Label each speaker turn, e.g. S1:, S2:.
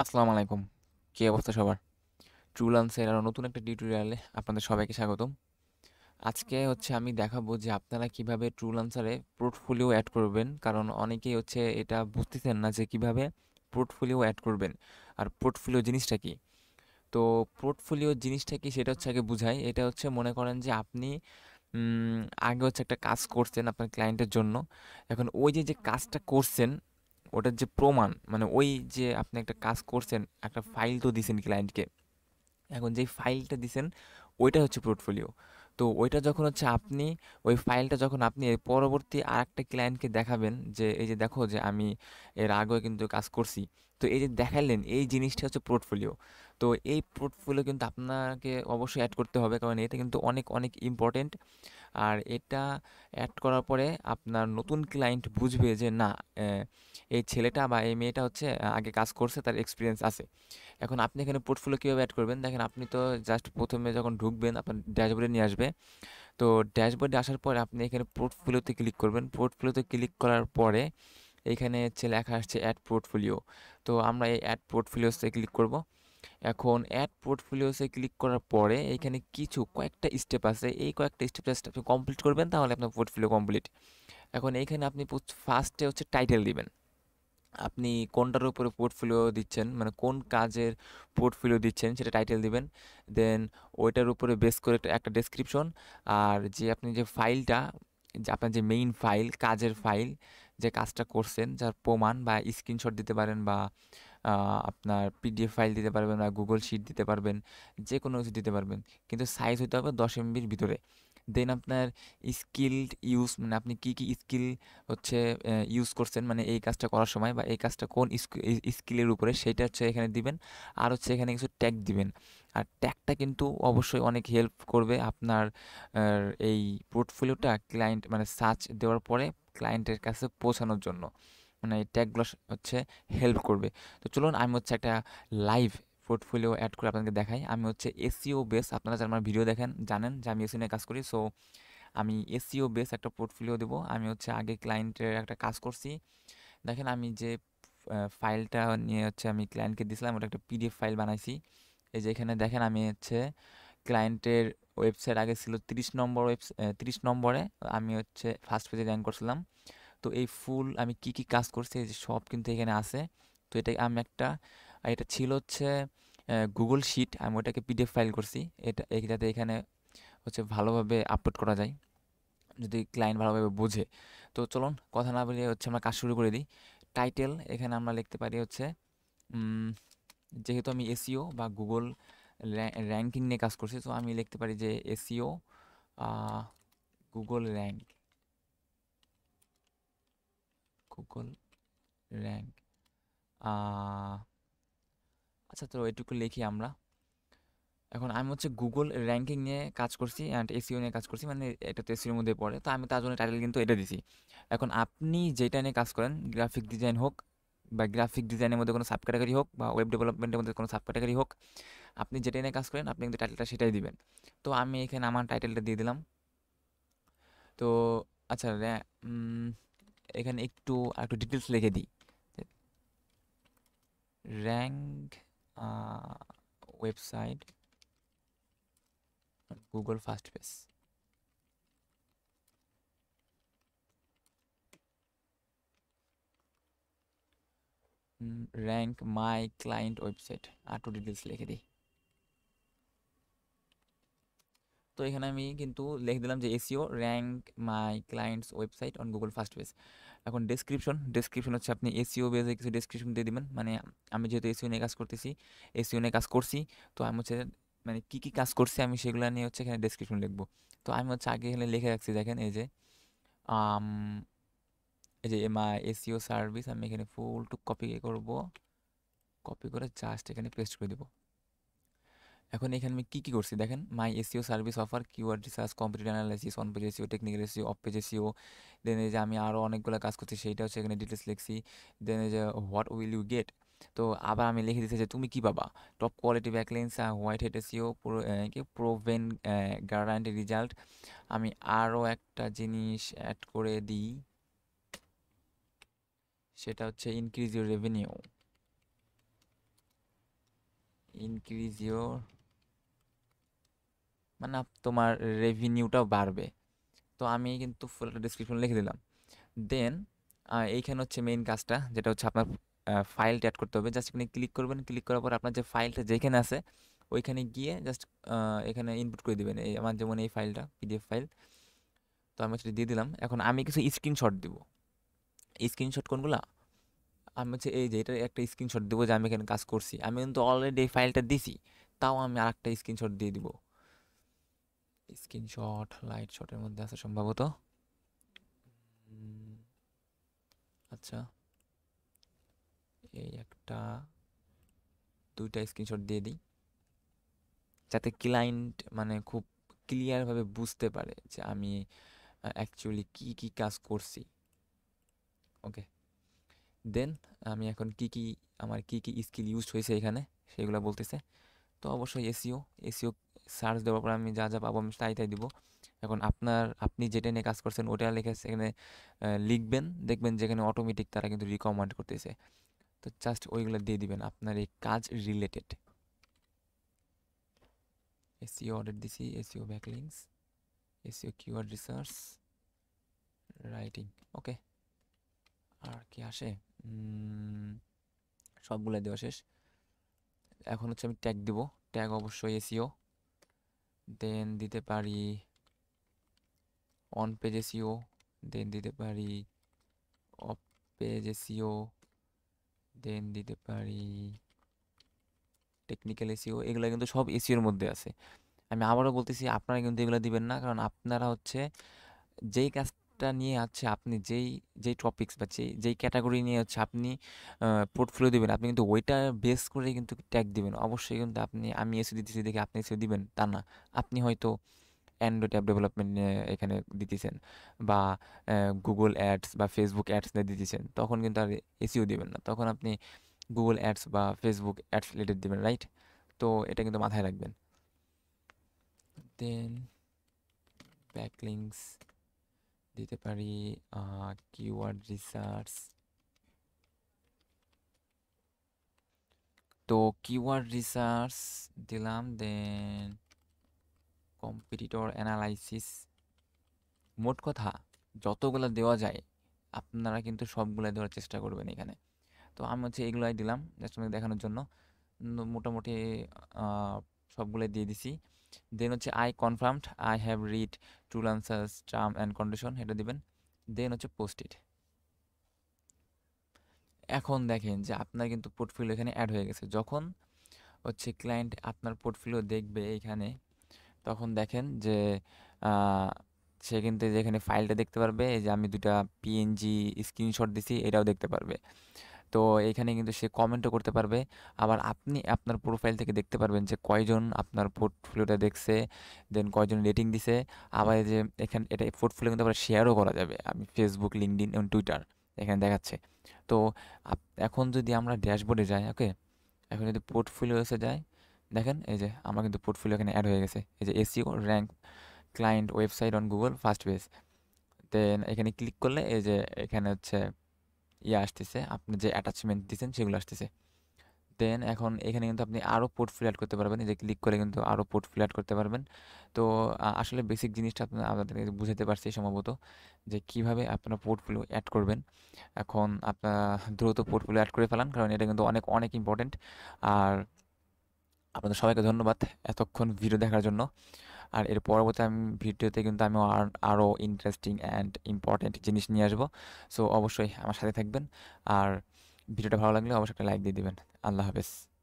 S1: আসসালামু আলাইকুম। কী অবস্থা সবার? ট্রুলান্সের আরও নতুন একটা টিউটোরিয়ালে আপনাদের সবাইকে স্বাগতম। আজকে হচ্ছে আমি দেখাবো যে আপনারা কীভাবে ট্রুলান্সারে পোর্টফোলিও অ্যাড করবেন, কারণ অনেকেই হচ্ছে এটা বুঝতেছেন না যে কীভাবে পোর্টফোলিও অ্যাড করবেন। আর পোর্টফোলিও জিনিসটা কি? তো পোর্টফোলিও জিনিসটা কি সেটা হচ্ছে আগে বুঝাই। এটা হচ্ছে মনে করেন যে আপনি আগে হচ্ছে একটা কাজ করছেন আপনার ক্লায়েন্টের জন্য। এখন ওই যে যে কাজটা করছেন ওটার যে প্রমাণ মানে ওই যে আপনি একটা কাজ করছেন, একটা ফাইল তো দিছেন ক্লায়েন্টকে এখন যেই ফাইলটা দিছেন, ওইটা হচ্ছে পোর্টফোলিও তো ওইটা যখন হচ্ছে আপনি, ওই ফাইলটা যখন আপনি পরবর্তী আর একটা ক্লায়েন্টকে দেখাবেন, যে এই যে দেখো যে আমি এর আগেও কিন্তু কাজ করছি, তো এই যে দেখালেন, এই জিনিসটা হচ্ছে পোর্টফোলিও তো এই পোর্টফোলিও কিন্তু আপনাকে অবশ্যই অ্যাড করতে হবে, কারণ এটা কিন্তু অনেক অনেক ইম্পর্টেন্ট আর এটা অ্যাড করার পরে আপনার নতুন ক্লায়েন্ট বুঝবে যে না এই ছেলেটা বা এই মেয়েটা হচ্ছে আগে কাজ করছে, তার এক্সপিরিয়েন্স আছে। এখন আপনি এখানে পোর্টফোলিও কীভাবে অ্যাড করবেন? দেখেন আপনি তো জাস্ট প্রথমে যখন ঢুকবেন, আপনার ড্যাশবোর্ডে নিয়ে আসবে। তো ড্যাশবোর্ডে আসার পরে আপনি এখানে পোর্টফোলিওতে ক্লিক করবেন। পোর্টফোলিওতে ক্লিক করার পরে এইখানে হচ্ছে লেখা আসছে অ্যাড পোর্টফোলিও তো আমরা এই অ্যাড পোর্টফোলিওসে ক্লিক করব। এখন অ্যাড পোর্টফোলিওসে ক্লিক করার পরে এখানে কিছু কয়েকটা স্টেপ আছে। এই কয়েকটা স্টেপ জাস্ট আপনি কমপ্লিট করবেন, তাহলে আপনার পোর্টফোলিও কমপ্লিট এখন এইখানে আপনি ফার্স্টে হচ্ছে টাইটেল দিবেন। আপনি কোনটার উপরে পোর্টফোলিও দিচ্ছেন মানে কোন কাজের পোর্টফোলিও দিচ্ছেন সেটা টাইটেল দিবেন। দেন ওইটার উপরে বেস করে একটা ডেসক্রিপশন আর যে আপনি যে ফাইলটা যে আপনার যে মেইন ফাইল কাজের ফাইল যে কাজটা করছেন, যার প্রমাণ বা স্ক্রিনশট দিতে পারেন বা আপনার পিডিএফ ফাইল দিতে পারবেন বা গুগল শিট দিতে পারবেন যে কোনো কিছু দিতে পারবেন। কিন্তু সাইজ হতে হবে দশ এমবির ভিতরে। দেন আপনার স্কিলড ইউজ মানে আপনি কি কি স্কিল হচ্ছে ইউজ করছেন মানে এই কাজটা করার সময় বা এই কাজটা কোন স্কিলের উপরে সেটা হচ্ছে এখানে দিবেন। আর হচ্ছে এখানে কিছু ট্যাগ দিবেন। আর ট্যাগটা কিন্তু অবশ্যই অনেক হেল্প করবে আপনার এই পোর্টফোলিওটা ক্লায়েন্ট মানে সার্চ দেওয়ার পরে ক্লায়েন্টের কাছে পৌঁছানোর জন্য। মানে এই ট্যাগগুলো হচ্ছে হেল্প করবে। তো চলুন আমি হচ্ছে একটা লাইভ পোর্টফোলিও অ্যাড করে আপনাদেরকে দেখাই। আমি হচ্ছে এসিও বেস আপনারা যারা আমার ভিডিও দেখেন জানেন যে আমি এসিও নিয়ে কাজ করি। সো আমি এসিও বেস একটা পোর্টফোলিও দেবো। আমি হচ্ছে আগে ক্লায়েন্টের একটা কাজ করছি। দেখেন আমি যে ফাইলটা নিয়ে হচ্ছে আমি ক্লায়েন্টকে দিয়েছিলাম ওটা একটা পিডিএফ ফাইল বানাইছি। এই যে এখানে দেখেন আমি হচ্ছে ক্লায়েন্টের ওয়েবসাইট আগে ছিল তিরিশ নম্বর ওয়েব তিরিশ নম্বরে আমি হচ্ছে ফার্স্ট পেজে র্যাঙ্ক করছিলাম। তো এই ফুল আমি কি কি কাজ করছি, এই যে সব কিন্তু এখানে আছে। তো এটা আমি একটা এটা ছিল হচ্ছে গুগল শিট আমি ওটাকে পিডিএফ ফাইল করছি। এটা যাতে এখানে হচ্ছে ভালোভাবে আপলোড করা যায়, যদি ক্লায়েন্ট ভালোভাবে বোঝে। তো চলুন, কথা না বলে হচ্ছে আমরা কাজ শুরু করে দিই। টাইটেল এখানে আমরা লিখতে পারি হচ্ছে যেহেতু আমি এসিও বা গুগল র্যাঙ্কিং নিয়ে কাজ করছি, তো আমি লিখতে পারি যে SEO Google rank Google rank. আচ্ছা তো এটুকু লিখি আমরা। এখন আমি হচ্ছে গুগল র্যাঙ্কিং নিয়ে কাজ করছি অ্যান্ড এসিও নিয়ে কাজ করছি মানে এটা তো এসিওর মধ্যে পড়ে। তো আমি তার জন্য টাইটেল কিন্তু এটা দিছি। এখন আপনি যেটা নিয়ে কাজ করেন গ্রাফিক ডিজাইন হোক বা গ্রাফিক ডিজাইনের মধ্যে কোনো সাব ক্যাটাগরি হোক বা ওয়েব ডেভেলপমেন্টের মধ্যে কোনো সাব ক্যাটাগরি হোক, আপনি যেটা নিয়ে কাজ করেন, আপনি কিন্তু টাইটেলটা সেটাই দিবেন। তো আমি এখানে আমার টাইটেলটা দিয়ে দিলাম। তো আচ্ছা এখানে একটু একটু ডিটেলস লিখে দিই। Rank website Google first page rank my client website R two details লিখে দিই। তো এখানে আমি কিন্তু লিখে দিলাম যে SEO rank my clients website on Google first page এখন ডেসক্রিপশন ডেসক্রিপশন হচ্ছে আপনি এসিও বেজে কিছু ডেসক্রিপশন দিয়ে দিবেন। মানে আমি যেহেতু এসিও নিয়ে কাজ করতেছি এসিও নিয়ে কাজ করছি, তো আমি হচ্ছে মানে কী কী কাজ করছি আমি সেগুলো নিয়ে হচ্ছে এখানে ডেসক্রিপশন লিখব। তো আমি হচ্ছে আগে এখানে লিখে রাখছি, দেখেন এই যে এই যে এমআই এসিও সার্ভিস আমি এখানে ফুল টু কপি করব। কপি করে জাস্ট এখানে পেস্ট করে দেবো। এখন এখানে আমি কী কী করছি? দেখেন my SEO service offer keyword research computer analysis on page SEO technical SEO off page SEO then এই যে আমি আরও অনেকগুলো কাজ করছি, সেইটা হচ্ছে এখানে ডিটেলস লিখছি দেন এই যে হোয়াট উইল ইউ গেট তো আবার আমি লিখে দিচ্ছি যে তুমি কি পাবা? Top quality backlinks white hat SEO pro কি? প্রোভেন গ্যারান্টি রেজাল্ট আমি আরও একটা জিনিস অ্যাড করে দিই, সেটা হচ্ছে increase your revenue increase your মানে তোমার রেভিনিউটাও বাড়বে। তো আমি কিন্তু ফুল ডিসক্রিপশন লিখে দিলাম। দেন এইখানে হচ্ছে মেইন কাজটা, যেটা হচ্ছে আপনার ফাইলটা অ্যাড করতে হবে। জাস্ট এখানে ক্লিক করবেন ক্লিক করার পর আপনার যে ফাইলটা যেখানে আছে, ওইখানে গিয়ে জাস্ট এখানে ইনপুট করে দিবেন। এই আমার যেমন এই ফাইলটা পিডিএফ ফাইল তো আমি সেটা দিয়ে দিলাম। এখন আমি কিছু স্ক্রিনশট দিব। স্ক্রিনশট কোনগুলা? আমি হচ্ছে এই যে এটা একটা স্ক্রিনশট দেবো যে আমি এখানে কাজ করছি। আমি কিন্তু অলরেডি এই ফাইলটা দিছি। তাও আমি আর একটা স্ক্রিনশট দিয়ে দিব। স্ক্রিনশট লাইট শটের মধ্যে আছে সম্ভবত? আচ্ছা। এই একটা দুইটা স্ক্রিনশট দিয়ে দিই। যাতে ক্লায়েন্ট মানে খুব ক্লিয়ারভাবে বুঝতে পারে যে আমি অ্যাকচুয়ালি কি কি কাজ করছি। ওকে দেন আমি এখন কি কি আমার কি কি স্কিল ইউজ হয়েছে এখানে? সেগুলো বলতেছে। তো অবশ্যই এসিও এসিও সার্চ দেওয়ার পর আমি যা যা পাবো আমি তাই তাই দিব। এখন আপনার, আপনি যেটা নিয়ে কাজ করছেন ওটা লিখে সেখানে লিখবেন, দেখবেন যেখানে অটোমেটিক তারা কিন্তু রিকমেন্ড করতেছে। তো জাস্ট ওইগুলো দিয়ে দিবেন, আপনার এই কাজ রিলেটেড এসিও অর্ডার দিছি SEO backlinks SEO keyword research writing okay আর কি আসে? সবগুলো দেওয়া শেষ। এখন হচ্ছে আমি ট্যাগ দিব। ট্যাগ অবশ্যই এসিও দেন দিতে পারি অন পেজ এসিও দেন দিতে পারি অফ পেজ এসিও দেন দিতে পারি টেকনিক্যাল এসিও এগুলো কিন্তু সব এসিওর মধ্যে আছে। আমি আবারও বলতেছি, আপনারা কিন্তু এগুলো দিবেন না, কারণ আপনারা হচ্ছে যেই কাজটা নিয়ে আছে আপনি যেই যেই টপিক্স বা যেই যেই ক্যাটাগরি নিয়ে হচ্ছে আপনি পোর্টফোলিও দিবেন, আপনি কিন্তু ওইটা বেস করে কিন্তু ট্যাগ দিবেন। অবশ্যই কিন্তু আপনি, আমি এসে দিতেছি দেখে আপনি এসে দিবেন, তা না। আপনি হয়তো অ্যান্ড্রয়েড অ্যাপ ডেভেলপমেন্ট নিয়ে এখানে দিতেছেন বা গুগল অ্যাডস বা ফেসবুক অ্যাডস নিয়ে দিতেছেন, তখন কিন্তু আর এসিও দিবেন না। তখন আপনি গুগল অ্যাডস বা ফেসবুক অ্যাডস রিলেটেড দিবেন রাইট তো এটা কিন্তু মাথায় রাখবেন। দেন ব্যাকলিংস দিতে পারি কিওয়ার্ড রিসার্চ তো কিওয়ার্ড রিসার্চ দিলাম দেন কম্পিটিটর অ্যানালাইসিস মোট কথা, যতগুলো দেওয়া যায়, আপনারা কিন্তু সবগুলো দেওয়ার চেষ্টা করবেন এখানে। তো আমি হচ্ছে এগুলাই দিলাম জাস্ট আমাকে দেখানোর জন্য। মোটামুটি সবগুলো দিয়ে দিছি। দেন হচ্ছে I confirmed I have read the rules answers term and condition এটা দিবেন। দেন হচ্ছে পোস্ট ইট এখন দেখেন যে আপনার কিন্তু পোর্টফোলিও এখানে অ্যাড হয়ে গেছে। যখন হচ্ছে ক্লায়েন্ট আপনার পোর্টফোলিও দেখবে এখানে, তখন দেখেন যে সে কিন্তু যেখানে ফাইলটা দেখতে পারবে, এই যে আমি দুটা পিএনজি স্ক্রিনশট দিছি, এটাও দেখতে পারবে। তো এখানে কিন্তু সে কমেন্টও করতে পারবে। আবার আপনি আপনার প্রোফাইল থেকে দেখতে পারবেন যে কয়জন আপনার পোর্টফোলিওটা দেখছে দেন কয়জন রেটিং দিছে। আবার যে এখানে, এটা পোর্টফোলিও কিন্তু আবার শেয়ারও করা যাবে। আমি ফেসবুক লিঙ্কডিন এবং টুইটার এখানে দেখাচ্ছে। তো এখন যদি আমরা ড্যাশবোর্ডে যাই ওকে এখন যদি পোর্টফোলিওসে যাই, দেখেন এই যে আমার কিন্তু পোর্টফোলিও এখানে অ্যাড হয়ে গেছে। এই যে SEO rank client website on Google first page then এখানে ক্লিক করলে এই যে এখানে হচ্ছে ইয়ে আসতেছে, আপনি যে অ্যাটাচমেন্ট দিচ্ছেন সেগুলো আসতেছে। দেন এখন এখানে কিন্তু আপনি আরও পোর্টফোলিও অ্যাড করতে পারবেন, এই যে ক্লিক করে কিন্তু আরও পোর্টফোলিও অ্যাড করতে পারবেন। তো আসলে বেসিক জিনিসটা আপনি, আপনাদেরকে বুঝাতে পারছি সম্ভবত যে কীভাবে আপনারা পোর্টফোলিও অ্যাড করবেন। এখন আপনারা দ্রুত পোর্টফোলিও অ্যাড করে ফেলান, কারণ এটা কিন্তু অনেক অনেক ইম্পর্টেন্ট আর আপনাদের সবাইকে ধন্যবাদ এতক্ষণ ভিডিও দেখার জন্য। আর এর পরবর্তী আমি ভিডিওতে কিন্তু আমি আরও ইন্টারেস্টিং অ্যান্ড ইম্পর্টেন্ট জিনিস নিয়ে আসব। সো অবশ্যই আমার সাথে থাকবেন। আর ভিডিওটা ভালো লাগলে অবশ্যই একটা লাইক দিয়ে দেবেন। আল্লাহ হাফেজ।